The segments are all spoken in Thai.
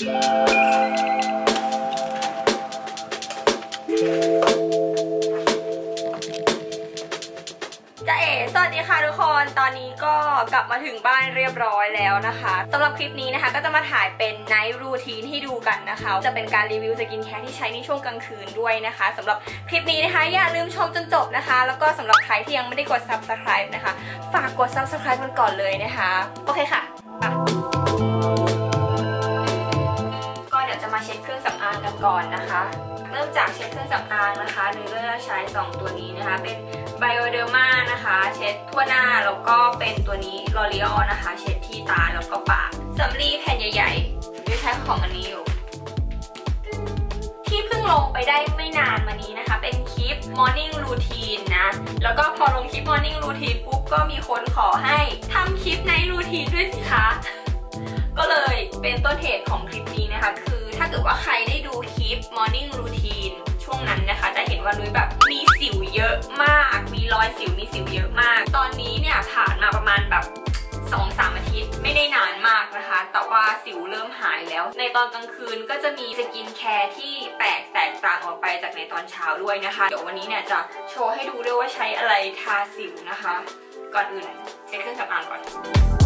จะเอ๋สวัสดีค่ะทุกคน ตอนนี้ก็กลับมาถึงบ้านเรียบร้อยแล้วนะคะสำหรับคลิปนี้นะคะ ก็จะมาถ่ายเป็น night routine ให้ดูกันนะคะ จะเป็นการรีวิวสกินแคร์ที่ใช้ในช่วงกลางคืนด้วยนะคะสำหรับคลิปนี้นะคะ อย่าลืมชมจนจบนะคะ แล้วก็สำหรับใครที่ยังไม่ได้กด subscribe นะคะ ฝากกด subscribe กันก่อนเลยนะคะ โอเคค่ะ ก่อนนะคะ เริ่มจากเช็ดเครื่องสำอางนะคะนุ้ยก็จะใช้ 2 ตัวนี้นะคะ เป็น Bioderma นะคะ เช็ดทั่วหน้าแล้วก็เป็นตัวนี้ L'Oreal นะคะ เช็ดที่ตาแล้วก็ปากสำลีแผ่นใหญ่ๆนุ้ยใช้ของอันนี้อยู่ ที่เพิ่งลงไปได้ไม่นานมานี้นะคะ เป็นคลิป Morning Routine นะ แล้วก็พอลงคลิป Morning Routine ปุ๊บก็มีคนขอให้ทำคลิป Night Routine ด้วยสิคะก็เลยเป็นต้นเหตุของคลิปนี้นะคะ คือถ้าเกิดว่าใคร ได้ดูคลิป Morning Routine ช่วงนั้นนะคะ จะเห็นว่านุ้ยแบบมีสิวเยอะมาก มีรอยสิวมีสิวเยอะมาก ตอนนี้เนี่ยผ่านมาประมาณแบบ2อสามอาทิตย์ไม่ได้นานมากนะคะ แต่ว่าสิวเริ่มหายแล้ว ในตอนกลางคืนก็จะมีสกินแคร์ที่แปลกแตกต่างออกไปจากในตอนเช้าด้วยนะคะ เดี๋ยววันนี้เนี่ยจะโชว์ให้ดูด้วยว่าใช้อะไรทาสิวนะคะ ก่อนอื่นเช็ดเครื่องสำอางก่อน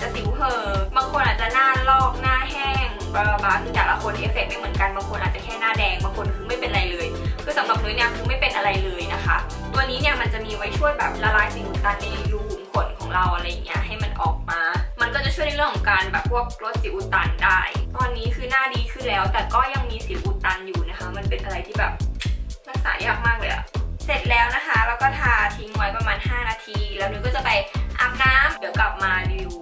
จจะสิวเห่อบางคนอาจจะหน้าลอกหน้าแห้งบลาบลาคือแต่ละคนเอฟเฟกต์ไม่เหมือนกันบางคนอาจจะแค่หน้าแดงบางคนคือไม่เป็นอะไรเลย คือสำหรับนุ้ยเนี่ยคือไม่เป็นอะไรเลยนะคะ ตัวนี้เนี่ยมันจะมีไว้ช่วยแบบละลายสิ่งอุดตันในรูขุมขนของเราอะไรอย่างเงี้ยให้มันออกมา มันก็จะช่วยในเรื่องของการแบบพวกลดสิวอุดตันได้ ตอนนี้คือหน้าดีขึ้นแล้ว แต่ก็ยังมีสิวอุดตันอยู่นะคะ มันเป็นอะไรที่แบบรักษายากมากเลยอะเสร็จแล้วนะคะแล้วก็ทาทิ้งไว้ประมาณ 5 นาที แล้วนุ้ยก็จะไปอาบน้ำเดี๋ยวกลับมารีวิว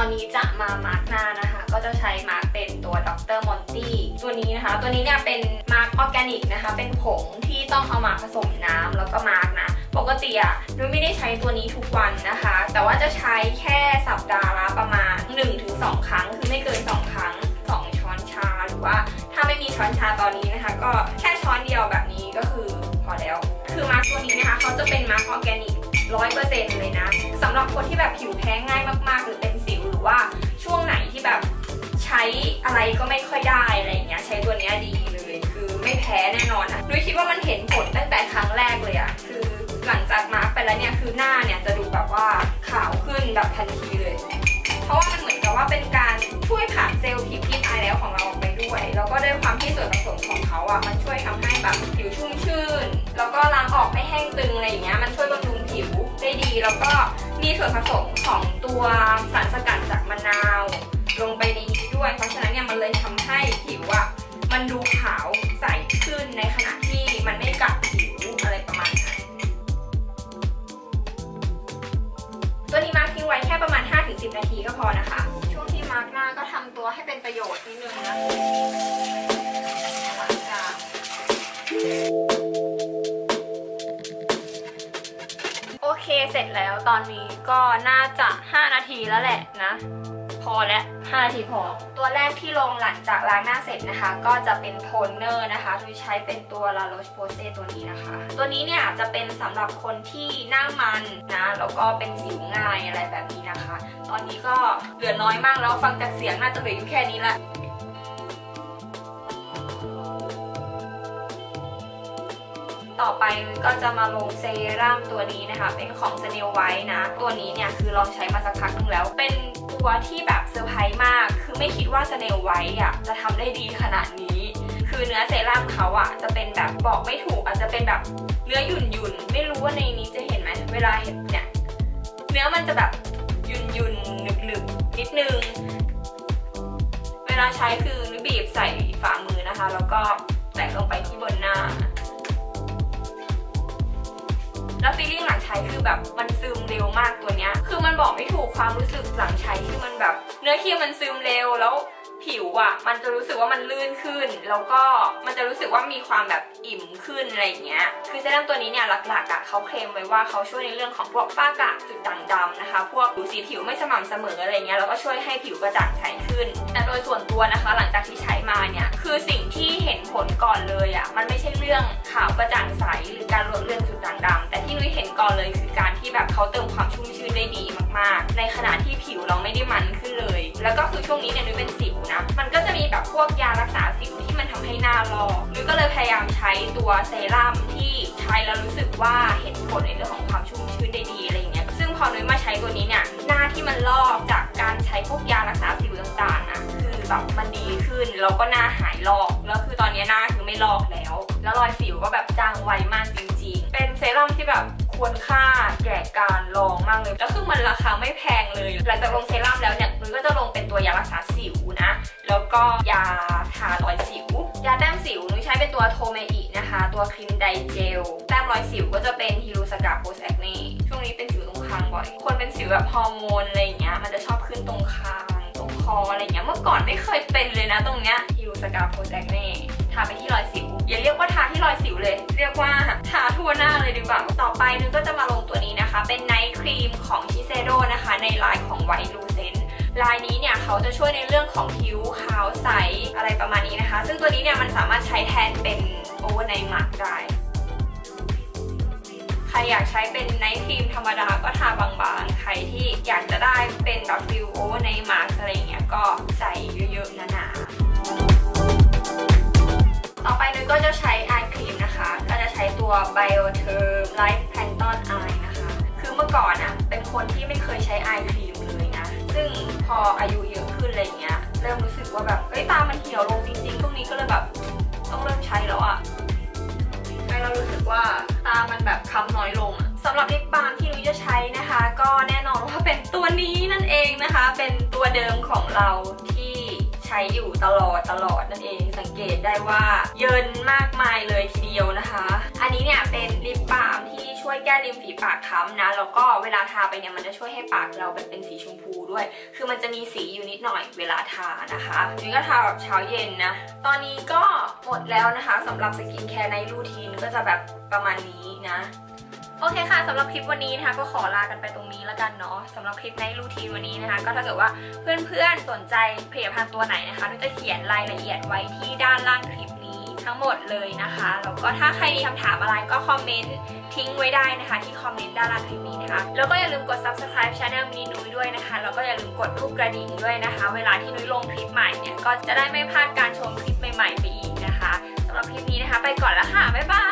ตอนนี้จะมามาสก์หน้านะคะ ก็จะใช้มาสก์เป็นตัวดรมอนตี้ตัวนี้นะคะ ตัวนี้เนี่ยเป็นมาสก์ออร์แกนิกนะคะ เป็นผงที่ต้องเอามาผสมน้ำแล้วก็มาสก์นะปกติอะนุ้ยไม่ได้ใช้ตัวนี้ทุกวันนะคะ แต่ว่าจะใช้แค่สัปดาห์ละประมาณ 1-2 ครั้ง คือไม่เกิน 2 ครั้ง 2 ช้อนชาหรือว่าถ้าไม่มีช้อนชาตอนนี้นะคะ ก็แค่ช้อนเดียวแบบนี้ก็คือพอแล้ว คือมาสก์ตัวนี้นะคะเขาจะเป็นมาสก์ออร์แกนิกร้อยเปอร์เซ็นต์เลยนะสำหรับคนที่แบบผิวแพ้ง่าย อะไรก็ไม่ค่อยได้อะไรอย่างเงี้ยใช้ตัวเนี้ยดีเลยคือไม่แพ้แน่นอนอะนุ้ยคิดว่ามันเห็นผลตั้งแต่ครั้งแรกเลยอะคือหลังจากมาร์กไปแล้วเนี่ยคือหน้าเนี่ยจะดูแบบว่าขาวขึ้นแบบทันทีเลย เพราะว่ามันเหมือนกับว่าเป็นการช่วยผ่านเซลล์ผิวที่ตายแล้วของเราออกไปด้วย แล้วก็ด้วยความที่ส่วนผสมของเขาอะมันช่วยทำให้แบบผิวชุ่มชื่น แล้วก็ล้างออกไม่แห้งตึงอะไรอย่างเงี้ยมันช่วยบำรุงผิวได้ดี แล้วก็มีส่วนผสมของตัวสารสกัดจากมะนาว ลงไปใน ด้วย เพราะฉะนั้นเนี่ยมันเลยทำให้ผิวอะมันดูขาวใสขึ้นในขณะที่มันไม่กัดผิวอะไรประมาณนั้น ตัวนี้มาร์คทิ้งไว้แค่ประมาณ 5-10 นาทีก็พอนะคะ ช่วงที่มาร์กหน้าก็ทำตัวให้เป็นประโยชน์นิดนึงนะโอเคเสร็จแล้วตอนนี้ก็น่าจะ 5 นาทีแล้วแหละนะ พอแล้ว5นาทีพอ ตัวแรกที่ลงหลังจากล้างหน้าเสร็จนะคะ ก็จะเป็นโทนเนอร์นะคะโดยใช้เป็นตัว La Roche Posay ตัวนี้นะคะ ตัวนี้เนี่ยจะเป็นสำหรับคนที่หน้ามันนะแล้วก็เป็นสิวง่ายอะไรแบบนี้นะคะ ตอนนี้ก็เหลือน้อยมากแล้วฟังจากเสียงน่าจะเหลืออยู่แค่นี้ละ ต่อไปก็จะมาลงเซรั่มตัวนี้นะคะ เป็นของ s n a i l White นะ ตัวนี้เนี่ยคือลองใช้มาสักพักนึงแล้ว เป็นตัวที่แบบเซอร์ไพรส์มาก คือไม่คิดว่า s n a i l White อะจะทำได้ดีขนาดนี้ คือเนื้อเซรั่มเขาอะจะเป็นแบบบอกไม่ถูกอาจจะเป็นแบบเนื้อหยุ่นหยุ่นไม่รู้ว่าในนี้จะเห็นไหมเวลาเห็นเนี่ยเนื้อมันจะแบบหยุ่นหยุ่นหนึบหนึบนิดนึงเวลาใช้คือบีบใส่ฝ่ามือนะคะ แล้วก็แตะลงไปที่บนหน้า แล้วฟีลลิ่งหลังใช้คือแบบมันซึมเร็วมากตัวเนี้ย คือมันบอกไม่ถูกความรู้สึกหลังใช้คือมันแบบ เนื้อครีมมันซึมเร็วแล้วผิวอะมันจะรู้สึกว่ามันลื่นขึ้น แล้วก็มันจะรู้สึกว่ามีความแบบอิ่มขึ้นอะไรอย่างเงี้ย คือเซรั่มตัวนี้เนี่ยหลักๆอะเขาเคลมไว้ว่าเขาช่วยในเรื่องของพวกฝ้ากระจุดด่างดำนะคะ พวกผิวสีผิวไม่สม่ำเสมออะไรเงี้ยแล้วก็ช่วยให้ผิวกระจ่างใสขึ้น แต่โดยส่วนตัวนะคะ หลังจากที่ใช้มาเนี่ยคือสิ่งที่เห็นผลก่อนเลยอะมันไม่ใช่เรื่อง ขาวกระจ่างใสหรือการลดเลือนจุดด่างดำแต่ที่นุ้ยเห็นก่อนเลยคือการที่แบบเขาเติมความชุ่มชื้นได้ดีมากๆ ในขณะที่ผิวเราไม่ได้มันขึ้นเลย แล้วก็คือช่วงนี้เนี่ยนุ้ยเป็นสิวนะมันก็จะมีแบบพวกยารักษาสิวที่มันทำให้หน้าลอกนุ้ยก็เลยพยายามใช้ตัวเซรั่มที่ใช้แล้วรู้สึกว่าเห็นผลในเรื่องของความชุ่มชื้นได้ดีอะไรอย่างเงี้ยซึ่งพอนุ้ยมาใช้ตัวนี้เนี่ยหน้าที่มันลอกจากการใช้พวกยารักษาสิวต่างๆนะคือแบบมันดีขึ้นแล้วก็หน้าหายลอกแล้วคือตอนนี้หน้าคือไม่ลอกแล้ว แล้วรอยสิวก็แบบจางไวมากจริง ๆ เป็นเซรั่มที่แบบควรค่าแก่การลองมากเลย แล้วคือมันราคาไม่แพงเลย หลังจากลงเซรั่มแล้วเนี่ยนุ้ยก็จะลงเป็นตัวยารักษาสิวนะ แล้วก็ยาทารอยสิว ยาแต้มสิวนุ้ยใช้เป็นตัว Tomei นะคะ ตัวครีมไดเจล แต้มรอยสิวก็จะเป็น Hiruscar Post Acne ช่วงนี้เป็นสิวตรงคางบ่อย คนเป็นสิวแบบฮอร์โมนอะไรอย่างเงี้ย มันจะชอบขึ้นตรงคาง ตรงคออะไรเงี้ย เมื่อก่อนไม่เคยเป็นเลยนะตรงเนี้ย Hiruscar Post Acneาไปที่รอยสิว อย่าเรียกว่าทาที่รอยสิวเลย เรียกว่าทาทั่วหน้าเลยดีกว่า ต่อไปนึงก็จะมาลงตัวนี้นะคะ เป็น night cream ของ Shiseido นะคะ ในลายของ White Lucent line นี้เนี่ยเขาจะช่วยในเรื่องของผิวขาวใสอะไรประมาณนี้นะคะ ซึ่งตัวนี้เนี่ยมันสามารถใช้แทนเป็น overnight mask ได้ใครอยากใช้เป็น night cream ธรรมดาก็ทาบางๆ ใครที่อยากจะได้เป็นแบบ feel overnight mask อะไรอย่างเงี้ยก็ใส่เยอะๆหนาๆ ต่อไปนุ้ยก็จะใช้อายครีมนะคะ ก็จะใช้ตัว Bioterm Light Pantone Eye นะคะ คือเมื่อก่อนอะเป็นคนที่ไม่เคยใช้อายครีมเลยนะ ซึ่งพออายุเยอะขึ้นอะไรเงี้ย เริ่มรู้สึกว่าแบบเอ้ยตามันเหี่ยวลงจริงๆตรงนี้ก็เลยแบบต้องเริ่มใช้แล้วอะให้เรารู้สึกว่าตามันแบบค้ำน้อยลงอะสำหรับลิปบาล์มที่นุ้ยจะใช้นะคะ ก็แน่นอนว่าเป็นตัวนี้นั่นเองนะคะ เป็นตัวเดิมของเราที่ ใช้อยู่ตลอดตลอดนั่นเองสังเกตได้ว่า เยินมากมายเลยทีเดียวนะคะ อันนี้เนี่ยเป็น lip balm ที่ช่วยแก้ริมฝีปากคล้ำนะแล้วก็เวลาทาไปเนี่ยมันจะช่วยให้ปากเราเป็นเป็นสีชมพูด้วย คือมันจะมีสีอยู่นิดหน่อยเวลาทานะคะนี่ก็ทาแบบเช้าเย็นนะ ตอนนี้ก็หมดแล้วนะคะสำหรับ skincare night routine ก็จะแบบประมาณนี้นะ โอเคค่ะสำหรับคลิปวันนี้นะคะก็ขอลากันไปตรงนี้แล้วกันเนาะสำหรับคลิป night routine วันนี้นะคะ ก็ถ้าเกิดว่าเพื่อนๆสนใจผลิตภัณฑ์ตัวไหนนะคะนุ้ยจะเขียนรายละเอียดไว้ที่ด้านล่างคลิปนี้ทั้งหมดเลยนะคะแล้วก็ถ้าใครมีคำถามอะไรก็คอมเมนต์ทิ้งไว้ได้นะคะ ที่คอมเมนต์ด้านล่างคลิปนี้นะคะแล้วก็อย่าลืมกด subscribe channel มินินุ้ยด้วยนะคะแล้วก็อย่าลืมกดรูปกระดิ่งด้วยนะคะ เวลาที่นุ้ยลงคลิปใหม่เนี่ยก็จะได้ไม่พลาดการชมคลิปใหม่ๆไปอีกนะคะสำหรับคลิปนี้นะคะ ไปก่อนแล้วค่ะบ๊ายบาย